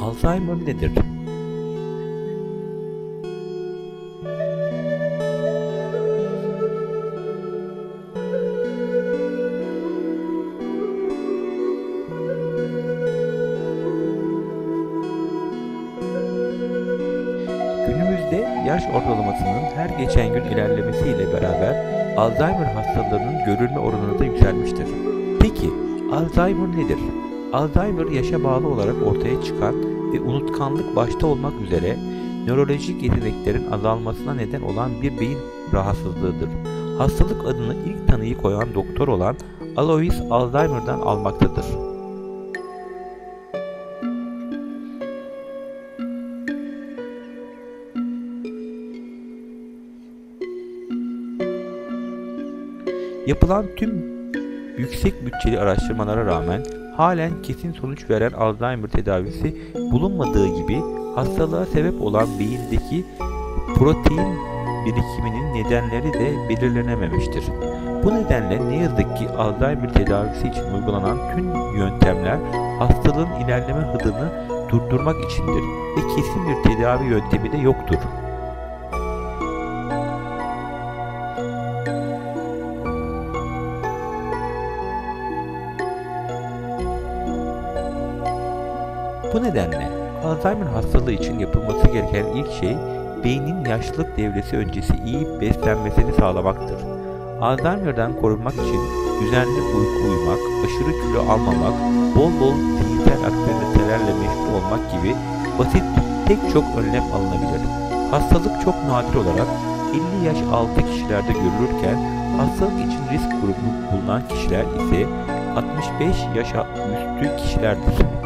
Alzheimer nedir? Günümüzde yaş ortalamasının her geçen gün ilerlemesiyle beraber Alzheimer hastalığının görülme oranı da yükselmiştir. Peki Alzheimer nedir? Alzheimer yaşa bağlı olarak ortaya çıkan ve unutkanlık başta olmak üzere nörolojik yeteneklerin azalmasına neden olan bir beyin rahatsızlığıdır. Hastalık adını ilk tanıyı koyan doktor olan Alois Alzheimer'dan almaktadır. Yapılan tüm yüksek bütçeli araştırmalara rağmen halen kesin sonuç veren Alzheimer tedavisi bulunmadığı gibi hastalığa sebep olan beyindeki protein birikiminin nedenleri de belirlenememiştir. Bu nedenle ne yazık ki Alzheimer tedavisi için uygulanan tüm yöntemler hastalığın ilerleme hızını durdurmak içindir ve kesin bir tedavi yöntemi de yoktur. Bu nedenle Alzheimer hastalığı için yapılması gereken ilk şey beynin yaşlılık devresi öncesi iyi beslenmesini sağlamaktır. Alzheimer'dan korunmak için düzenli uyku uyumak, aşırı kilo almamak, bol bol fiziksel aktivitelerle meşgul olmak gibi basit pek çok önlem alınabilir. Hastalık çok nadir olarak 50 yaş altı kişilerde görülürken hastalık için risk grubu bulunan kişiler ise 65 yaş üstü kişilerdir.